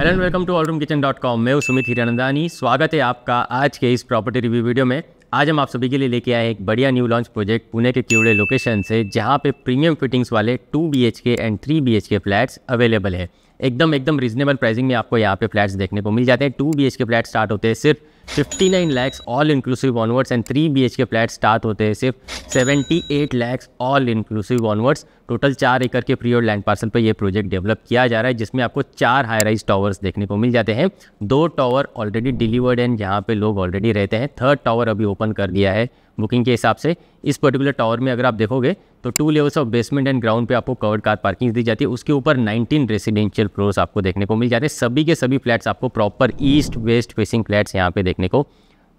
Hello and welcome to Allroom Kitchen dot com मैं सुमित हिरानंदानी। स्वागत है आपका आज के इस प्रॉपर्टी रिव्यू वीडियो में। आज हम आप सभी के लिए लेके आए एक बढ़िया न्यू लॉन्च प्रोजेक्ट पुणे के क्यूड़े लोकेशन से, जहाँ पे प्रीमियम फिटिंग्स वाले two B and three B flats available है। एकदम एकदम रीजनेबल प्राइसिंग में आपको यहाँ पे फ्लैट्स देखने को मिल जाते हैं। टू बी के फ्लैट स्टार्ट होते हैं सिर्फ़ 59 lakhs all inclusive onwards and three B के फ्लैट स्टार्ट होते हैं सिर्फ़ 78 lakhs all inclusive onwards total चार एकड़ के प्री और लैंड पार्सल पर यह प्रोजेक्ट डेवलप किया जा रहा है, जिसमें आपको चार हाई राइज टावर्स देखने को मिल जाते हैं। दो टावर ऑलरेडी डिलीवर्ड एंड जहाँ पे लोग ऑलरेडी रहते हैं। थर्ड टावर अभी ओपन कर दिया है। बुकिंग के हिसाब से। इस पर्टिकुलर टावर में अगर आप देखोगे तो two levels of basement and ground पे आपको कवर्ड कार पार्किंग दी जाती है। उसके ऊपर 19 रेसिडेंशियल फ्लोर्स आपको देखने को मिल जाते हैं। सभी के सभी फ्लैट्स आपको proper east west facing flats यहाँ पे देखने को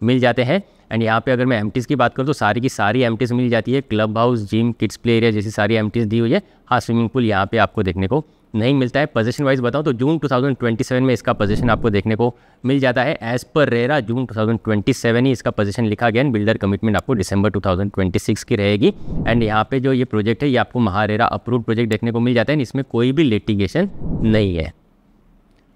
मिल जाते हैं। एंड यहाँ पे अगर मैं एम की बात करूँ तो सारी की सारी एम मिल जाती है। Club house gym kids play area जैसी सारी एम दी हुई है। हाँ स्विमिंग पूल यहाँ पे आपको देखने को नहीं मिलता है। पोजीशन वाइज बताऊँ तो जून 2027 में इसका पोजीशन आपको देखने को मिल जाता है। एज पर रेरा जून 2027 ही इसका पोजीशन लिखा गया एंड बिल्डर कमिटमेंट आपको दिसंबर 2026 की रहेगी। एंड यहाँ पे जो ये प्रोजेक्ट है, ये आपको महारेरा अप्रूव प्रोजेक्ट देखने को मिल जाता है। इसमें कोई भी लिटिगेशन नहीं है।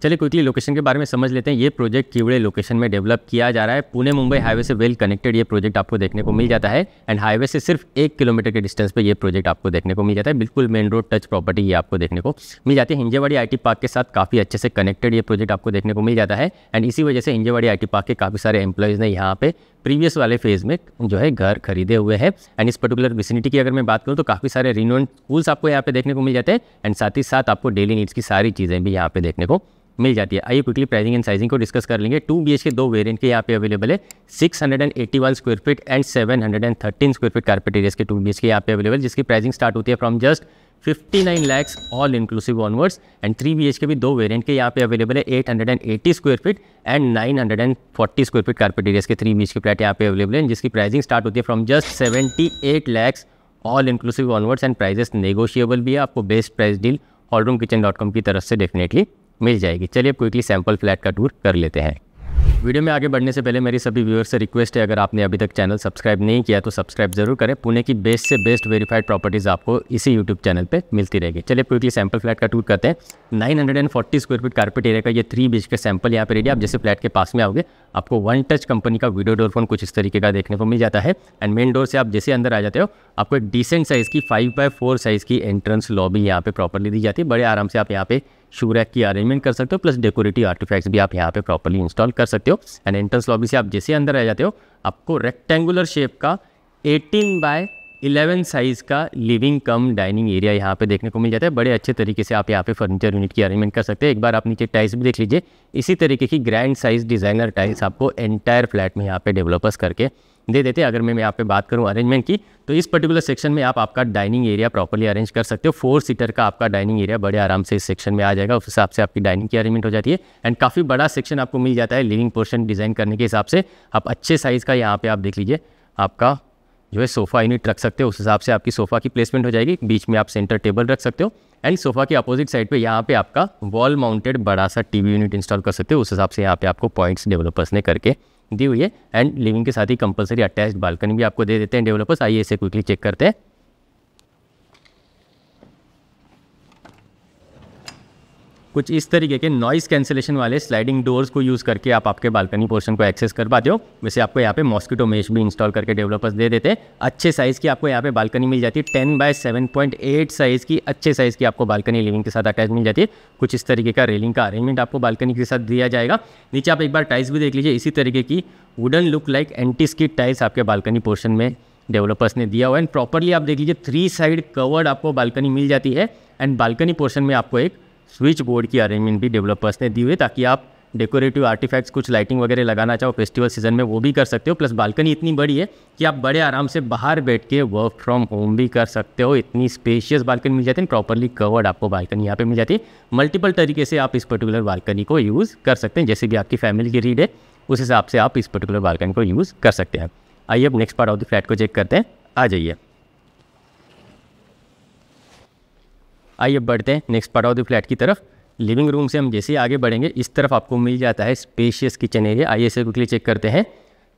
चलिए क्विकली लोकेशन के बारे में समझ लेते हैं। ये प्रोजेक्ट कीवड़े लोकेशन में डेवलप किया जा रहा है। पुणे मुंबई हाईवे से वेल कनेक्टेड ये प्रोजेक्ट आपको देखने को मिल जाता है। एंड हाईवे से सिर्फ़ एक किलोमीटर के डिस्टेंस पे ये प्रोजेक्ट आपको देखने को मिल जाता है। बिल्कुल मेन रोड टच प्रॉपर्टी ये आपको देखने को मिल जाती है। हिंजेवाड़ी आई पार्क के साथ काफ़ी अच्छे से कनेक्टेड ये प्रोजेक्ट आपको देखने को मिल जाता है। एंड इसी वजह से हिंजेवाड़ी आई पार्क के काफ़ी सारे एम्प्लॉयज़ ने यहाँ पे प्रीवियस वाले फ़ेज़ में जो है घर खरीदे हुए हैं। एंड इस पर्टिकुलर विसिनिटी की अगर मैं बात करूँ तो काफ़ी सारे रिनोन स्कूल्स आपको यहाँ पे देखने को मिल जाते हैं। एंड साथ ही साथ आपको डेली नीड्स की सारी चीज़ें भी यहाँ पे देखने को मिल जाती है। आइए क्विकली प्राइसिंग एंड साइजिंग को डिस्कस कर लेंगे। टू बी के दो वेरिएंट के यहाँ पे अवेलेबल है। Six hundred and eighty one square feet and seven hundred and thirteen square feet carpet areas के टू बी के यहाँ पे अवेलेबल जिसकी प्राइसिंग स्टार्ट होती है from just 59 lakhs all inclusive onwards and three B के भी दो variant के यहाँ पे अवेलेबल है। 880 square feet and 940 square feet carpet areas के थ्री बी के फ्लैट यहाँ पे अवेलेबल है, जिसकी प्राइसिंग स्टार्ट होती है from just 78 lakhs all inclusive onwards and prices negotiable भी है। आपको best price deal Allroom Kitchen dot com की तरफ़ से डेफिनेटली मिल जाएगी। चलिए अब क्विकली सैंपल फ्लैट का टूर कर लेते हैं। वीडियो में आगे बढ़ने से पहले मेरी सभी व्यूअर्स से रिक्वेस्ट है, अगर आपने अभी तक चैनल सब्सक्राइब नहीं किया तो सब्सक्राइब ज़रूर करें। पुणे की बेस्ट से बेस्ट वेरीफाइड प्रॉपर्टीज़ आपको इसी यूट्यूब चैनल पे मिलती रहेगी। चलिए क्विकली सैंपल फ्लैट का टूर करते हैं। 940 स्क्वायर फीट कारपेट एरिया का ये थ्री बीच का सैंपल यहाँ पे रेडी आप जैसे फ्लैट के पास में आओगे, आपको वन टच कंपनी का वीडियो डोर फ़ोन कुछ इस तरीके का देखने को मिल जाता है। एंड मेन डोर से आप जैसे अंदर आ जाते हो, आपको एक डिसेंट साइज़ की फाइव बाय फोर साइज़ की एंट्रेंस लॉबी यहाँ पे प्रॉपरली दी जाती है। बड़े आराम से आप यहाँ पे शू रैक की अरेंजमेंट कर सकते हो प्लस डेकोरेटिव आर्टिफैक्ट्स भी आप यहाँ पे प्रॉपरली इंस्टॉल कर सकते हो। एंड एंट्रेंस लॉबी से आप जैसे अंदर आ जाते हो, आपको रेक्टेंगुलर शेप का 18 बाय 11 साइज़ का लिविंग कम डाइनिंग एरिया यहाँ पे देखने को मिल जाता है। बड़े अच्छे तरीके से आप यहाँ पे फर्नीचर यूनिट की अरेंजमेंट कर सकते हैं। एक बार आप नीचे टाइल्स भी देख लीजिए। इसी तरीके की ग्रैंड साइज़ डिज़ाइनर टाइल्स आपको एंटायर फ्लैट में यहाँ पे डेवलपर्स करके दे देते हैं। अगर मैं यहाँ पे बात करूँ अरेंजमेंट की तो इस पर्टिकुलर सेक्शन में आप आपका डाइनिंग एरिया प्रॉपरली अरेंज कर सकते हो। फोर सीटर का आपका डाइनिंग एरिया बड़े आराम से इस सेक्शन में आ जाएगा। उस हिसाब से आपकी डाइनिंग की अरेंजमेंट हो जाती है। एंड काफ़ी बड़ा सेक्शन आपको मिल जाता है लिविंग पोर्शन डिज़ाइन करने के हिसाब से। आप अच्छे साइज़ का यहाँ पर आप देख लीजिए, आपका जो है सोफ़ा यूनिट रख सकते हो, उस हिसाब से आपकी सोफ़ा की प्लेसमेंट हो जाएगी। बीच में आप सेंटर टेबल रख सकते हो एंड सोफ़ा के अपोजिट साइड पे यहाँ पे आपका वॉल माउंटेड बड़ा सा टीवी यूनिट इंस्टॉल कर सकते हो। उस हिसाब से यहाँ पे आपको पॉइंट्स डेवलपर्स ने करके दी हुई है एंड लिविंग के साथ ही कंपलसरी अटैच बालकनी भी आपको दे देते हैं डेवलपर्स आइए इसे क्विकली चेक करते हैं। कुछ इस तरीके के नॉइस कैंसिलेशन वाले स्लाइडिंग डोर्स को यूज़ करके आप आपके बालकनी पोर्शन को एक्सेस कर पाते हो। वैसे आपको यहाँ पे मॉस्किटो मेश भी इंस्टॉल करके डेवलपर्स दे देते हैं। अच्छे साइज़ की आपको यहाँ पे बालकनी मिल जाती है। Ten by seven point eight size की अच्छे साइज़ की आपको बालकनी लिविंग के साथ अटैच मिल जाती है। कुछ इस तरीके का रेलिंग का अरेंजमेंट आपको बालकनी के साथ दिया जाएगा। नीचे आप एक बार टाइल्स भी देख लीजिए। इसी तरीके की wooden look like antiskid tiles आपके बालकनी पोर्शन में डेवलपर्स ने दिया हुआ एंड प्रॉपरली आप देख लीजिए थ्री साइड कवर्ड आपको बालकनी मिल जाती है। एंड बालकनी पोर्शन में आपको एक स्विच बोर्ड की अरेंजमेंट भी डेवलपर्स ने दी हुई ताकि आप डेकोरेटिव आर्टिफैक्ट्स कुछ लाइटिंग वगैरह लगाना चाहो फेस्टिवल सीज़न में वो भी कर सकते हो। प्लस बालकनी इतनी बड़ी है कि आप बड़े आराम से बाहर बैठ के वर्क फ्रॉम होम भी कर सकते हो। इतनी स्पेशियस बालकनी मिल जाती है प्रॉपरली कवर्ड आपको बालकनी यहाँ पे मिल जाती है। मल्टीपल तरीके से आप इस पर्टिकुलर बालकनी को यूज़ कर सकते हैं। जैसे भी आपकी फैमिली की रीड है, उस हिसाब से आप इस पर्टिकुलर बालकनी को यूज़ कर सकते हैं। आइए अब next part of the flat को चेक करते हैं। आ जाइए। आइए बढ़ते हैं next part of the flat की तरफ़। लिविंग रूम से हम जैसे ही आगे बढ़ेंगे, इस तरफ़ आपको मिल जाता है स्पेशियस किचन एरिया आइए इसे क्विकली चेक करते हैं।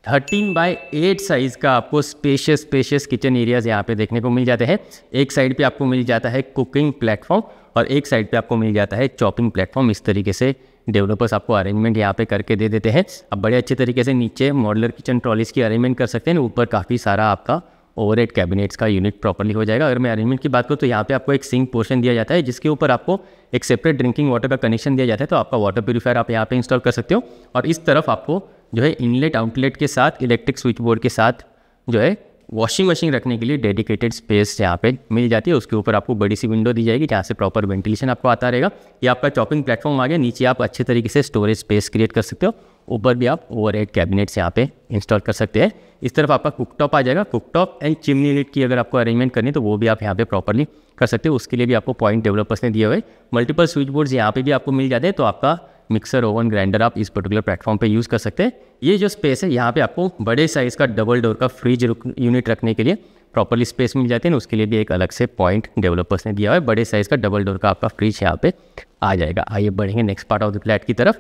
थर्टीन बाय एट साइज़ का आपको स्पेशियस स्पेशियस किचन एरियाज़ यहाँ पे देखने को मिल जाते हैं। एक साइड पे आपको मिल जाता है कुकिंग प्लेटफॉर्म और एक साइड पे आपको मिल जाता है चॉपिंग प्लेटफॉर्म इस तरीके से डेवलपर्स आपको अरेंजमेंट यहाँ पे करके दे देते हैं। अब बड़े अच्छे तरीके से नीचे मॉडलर किचन ट्रॉलीज की अरेंजमेंट कर सकते हैं। ऊपर काफ़ी सारा आपका ओवर एड कैबिनेट्स का यूनिट प्रॉपरली हो जाएगा। अगर मैं अरेंजमेंट की बात करूँ तो यहाँ पे आपको एक सिंक पोर्शन दिया जाता है, जिसके ऊपर आपको एक सेपरेट ड्रिंकिंग वाटर का कनेक्शन दिया जाता है तो आपका वाटर प्योरीफायर आप यहाँ पे इंस्टॉल कर सकते हो। और इस तरफ़ आपको जो है इनलेट, आउटलेट के साथ इलेक्ट्रिक स्विच बोर्ड के साथ जो है वॉशिंग मशीन रखने के लिए डेडिकेटेड स्पेस यहाँ पे मिल जाती है। उसके ऊपर आपको बड़ी सी विंडो दी जाएगी जहाँ से प्रॉपर वेंटिलेशन आपको आता रहेगा। ये आपका चॉपिंग प्लेटफॉर्म आ गया। नीचे आप अच्छे तरीके से स्टोरेज स्पेस क्रिएट कर सकते हो। ऊपर भी आप ओवर हेड कैबिनेट्स यहाँ पे इंस्टॉल कर सकते हैं। इस तरफ़ आपका कुकटॉप आ जाएगा। कुकटॉप एंड चिमनी यूनिट की अगर आपको अरेंजमेंट करनी तो वो भी आप यहाँ पे प्रॉपरली कर सकते हो। उसके लिए भी आपको पॉइंट डेवलपर्स ने दिए हुए। मल्टीपल स्विच बोर्ड्स यहाँ पे भी आपको मिल जाते हैं। तो आपका मिक्सर ओवन ग्राइंडर आप इस पर्टिकुलर प्लेटफॉर्म पे यूज़ कर सकते हैं। ये जो स्पेस है, यहाँ पे आपको बड़े साइज़ का डबल डोर का फ्रिज यूनिट रखने के लिए प्रॉपरली स्पेस मिल जाती है ना, उसके लिए भी एक अलग से पॉइंट डेवलपर्स ने दिया हुआ है। बड़े साइज़ का डबल डोर का आपका फ्रिज यहाँ पे आ जाएगा। आइए बढ़ेंगे next part of the flat की तरफ़।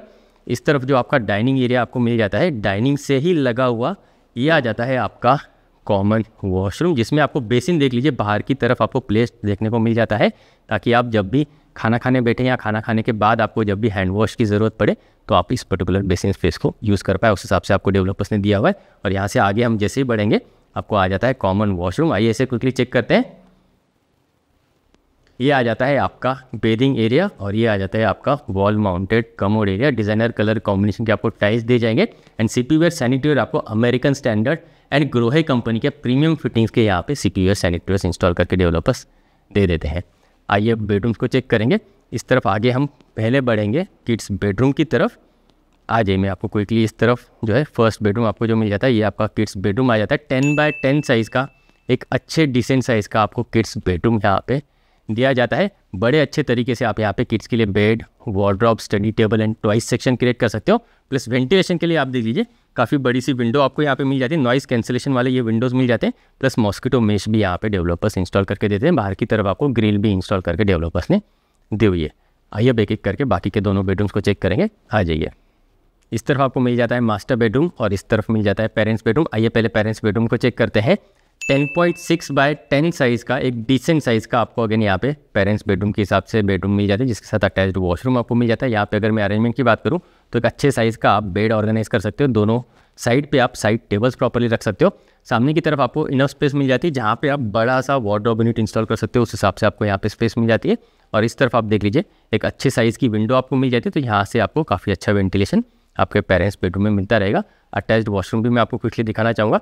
इस तरफ़ जो आपका डाइनिंग एरिया आपको मिल जाता है डाइनिंग से ही लगा हुआ ये आ जाता है आपका कॉमन वॉशरूम जिसमें आपको बेसिन देख लीजिए, बाहर की तरफ़ आपको प्लेस देखने को मिल जाता है, ताकि आप जब भी खाना खाने बैठे या खाना खाने के बाद आपको जब भी हैंड वॉश की ज़रूरत पड़े तो आप इस पर्टिकुलर बेसिन स्पेस को यूज़ कर पाए। उस हिसाब से आपको डेवलपर्स ने दिया हुआ है। और यहाँ से आगे हम जैसे ही बढ़ेंगे, आपको आ जाता है कॉमन वॉशरूम। आइए इसे क्विकली चेक करते हैं। ये आ जाता है आपका बेदिंग एरिया और ये आ जाता है आपका wall mounted commode area. Designer colour combination के आपको टाइल्स दिए जाएँगे। एंड सी पी सैनिटरी आपको American Standard and Grohe company के प्रीमियम फिटिंग्स के यहाँ पे सी पी सैनिटरीज इंस्टॉल करके डेवलपर्स दे देते हैं। आइए बेडरूम्स को चेक करेंगे। इस तरफ़ आगे हम पहले बढ़ेंगे किड्स बेडरूम की तरफ़। आ जाइए मैं आपको क्विकली इस तरफ़ जो है फ़र्स्ट बेडरूम आपको जो मिल जाता है, ये आपका किड्स बेडरूम आ जाता है। टेन बाय टेन साइज़ का, एक अच्छे डिसेंट साइज़ का आपको किड्स बेडरूम यहाँ पे दिया जाता है। बड़े अच्छे तरीके से आप यहाँ पे किड्स के लिए bed wardrobe study table and toys section create कर सकते हो। प्लस वेंटिलेशन के लिए आप देख लीजिए काफ़ी बड़ी सी विंडो आपको यहाँ पे मिल जाती है। नॉइस कैंसिलेशन वाले ये विंडोज़ मिल जाते हैं। प्लस मॉस्किटो मेश भी यहाँ पे डेवलपर्स इंस्टॉल करके देते हैं। बाहर की तरफ़ आपको ग्रिल भी इंस्टॉल करके डेवलपर्स ने दी हुई है। आइए अब एक एक करके बाकी के दोनों बेडरूम्स को चेक करेंगे। आ जाइए। इस तरफ़ आपको मिल जाता है मास्टर बेडरूम और इस तरफ़ मिल जाता है पेरेंट्स बेडरूम आइए पहले पेरेंट्स बेडरूम को चेक करते हैं। 10.6 बाय 10 साइज़ का, एक डिसेंट साइज़ का आपको अगेन यहाँ पे पेरेंट्स बेडरूम के हिसाब से बेडरूम मिल जाता है, जिसके साथ अटैच्ड वॉशरूम आपको मिल जाता है। यहाँ पे अगर मैं अरेंजमेंट की बात करूँ तो एक अच्छे साइज़ का आप बेड ऑर्गेनाइज कर सकते हो। दोनों साइड पे आप साइड टेबल्स प्रॉपरली रख सकते हो। सामने की तरफ़ आपको इनफ स्पेस मिल जाती है, जहाँ पे आप बड़ा सा वार्ड्रोब यूनिट इंस्टॉल कर सकते हो। उस हिसाब से आपको यहाँ पे स्पेस मिल जाती है। और इस तरफ़ आप देख लीजिए, एक अच्छे साइज़ की विंडो आपको मिल जाती है। तो यहाँ से आपको काफ़ी अच्छा वेंटिलेशन आपके पेरेंट्स बेडरूम में मिलता रहेगा। अटैच्ड वॉशरूम भी मैं आपको क्विकली दिखाना चाहूँगा।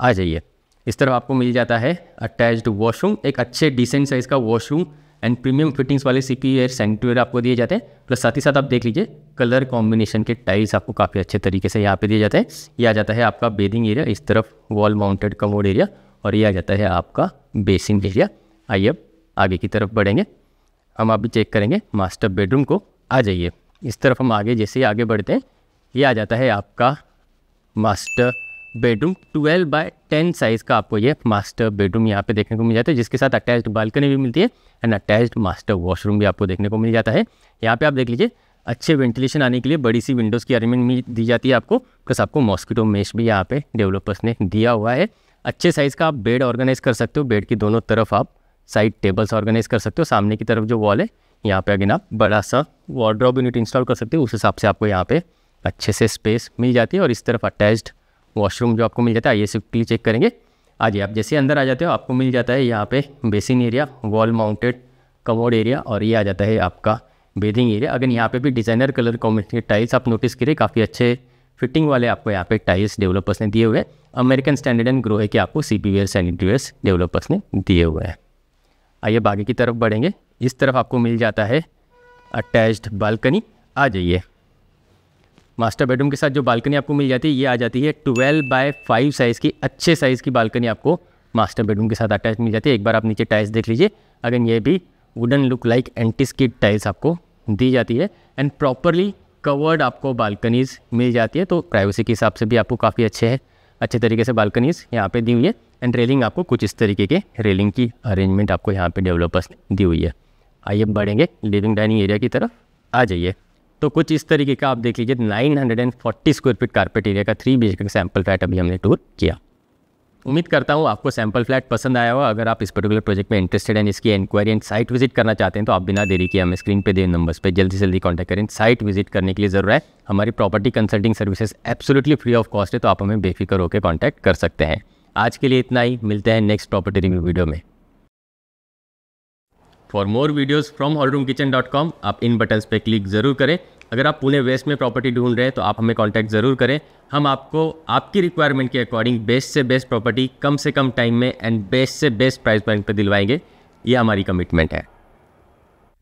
आ जाइए। इस तरफ़ आपको मिल जाता है अटैच्ड वॉशरूम एक अच्छे डिसेंट साइज़ का वॉशरूम एंड प्रीमियम फिटिंग्स वाले सी पी एयर सैनिटरी आपको दिए जाते हैं। प्लस साथ ही साथ आप देख लीजिए कलर कॉम्बिनेशन के टाइल्स आपको काफ़ी अच्छे तरीके से यहाँ पे दिए जाते हैं। ये आ जाता है आपका बेदिंग एरिया इस तरफ़ वॉल माउंटेड कमोड एरिया और ये आ जाता है आपका बेसिन एरिया आइए अब आगे की तरफ़ बढ़ेंगे। हम अभी चेक करेंगे मास्टर बेडरूम को। आ जाइए। इस तरफ़ हम आगे, जैसे ही आगे बढ़ते हैं, ये आ जाता है आपका मास्टर बेडरूम 12 बाय 10 साइज़ का आपको ये मास्टर बेडरूम यहाँ पे देखने को मिल जाता है, जिसके साथ अटैच्ड बालकनी भी मिलती है एंड अटैच्ड मास्टर वॉशरूम भी आपको देखने को मिल जाता है। यहाँ पे आप देख लीजिए, अच्छे वेंटिलेशन आने के लिए बड़ी सी विंडोज़ की अरेंजमेंट दी जाती है आपको प्लस आपको मॉस्किटो मेश भी यहाँ पे डेवलपर्स ने दिया हुआ है। अच्छे साइज़ का आप बेड ऑर्गेनाइज कर सकते हो बेड की दोनों तरफ़ आप साइड टेबल्स ऑर्गेनाइज कर सकते हो, सामने की तरफ़ जो वॉल है, यहाँ पे अगेन आप बड़ा सा वार्ड्रॉप यूनिट इंस्टॉल कर सकते हो, उस हिसाब से आपको यहाँ पे अच्छे से स्पेस मिल जाती है और इस तरफ़ अटैच्ड वॉशरूम जो आपको मिल जाता है, ये सिंपली चेक करेंगे। आज आप जैसे अंदर आ जाते हो, आपको मिल जाता है यहाँ पे basin area, wall mounted commode area और ये आ जाता है आपका बेदिंग एरिया। अगर यहाँ पे भी डिज़ाइनर कलर कॉम्बिनेशन टाइल्स आप नोटिस करिए, काफ़ी अच्छे फिटिंग वाले आपको यहाँ पे टाइल्स डेवलपर्स ने दिए हुए हैं। अमेरिकन स्टैंडर्ड एंड ग्रो है कि आपको सी पी सैनिटरीवेयर्स डेवलपर्स ने दिए हुए हैं। आइए बागे की तरफ़ बढ़ेंगे। इस तरफ़ आपको मिल जाता है अटैच्ड बालकनी। आ जाइए। मास्टर बेडरूम के साथ जो बालकनी आपको मिल जाती है, ये आ जाती है ट्वेल्व बाय फाइव साइज़ की, अच्छे साइज़ की बालकनी आपको मास्टर बेडरूम के साथ अटैच मिल जाती है। एक बार आप नीचे टाइल्स देख लीजिए। अगर ये भी wooden look like antiskid tiles आपको दी जाती है। एंड प्रॉपरली कवर्ड आपको बालकनीज़ मिल जाती है। तो प्राइवेसी के हिसाब से भी आपको काफ़ी अच्छे है। अच्छे तरीके से बालकनीज़ यहाँ पे दी हुई है। एंड रेलिंग आपको कुछ इस तरीके के रेलिंग की अरेंजमेंट आपको यहाँ पे डेवलपर्स ने दी हुई है। आइए बढ़ेंगे। लिविंग डाइनिंग एरिया की तरफ़ आ जाइए। तो कुछ इस तरीके का आप देख लीजिए 940 स्क्वायर फीट कारपेट एरिया का थ्री बी का सैंपल फ्लैट अभी हमने टूर किया। उम्मीद करता हूँ आपको सैंपल फ्लैट पसंद आया हो अगर आप इस पर्टिकुलर प्रोजेक्ट में इंटरेस्टेड हैं इसकी इंक्वायरी एंड साइट विज़िट करना चाहते हैं तो आप बिना देरी किए हमें स्क्रीन पे दिए नंबर्स पे। जल्दी से जल्दी कॉन्टैक्ट करें। साइट विज़िट करने के लिए ज़रूर है हमारी property consulting services absolutely free of cost है तो आप हमें बेफिक्र होकर कॉन्टैक्ट कर सकते हैं। आज के लिए इतना ही। मिलते हैं नेक्स्ट प्रॉपर्टी रिव्यू वीडियो में। For more videos from Hallroom Kitchen dot com आप इन बटन्स पे क्लिक ज़रूर करें। अगर आप पुणे वेस्ट में प्रॉपर्टी ढूंढ रहे हैं तो आप हमें कॉन्टैक्ट ज़रूर करें। हम आपको, आपकी रिक्वायरमेंट के अकॉर्डिंग बेस्ट से बेस्ट प्रॉपर्टी कम से कम टाइम में एंड बेस्ट से बेस्ट प्राइस पॉइंट पर दिलवाएँगे। ये हमारी कमिटमेंट है।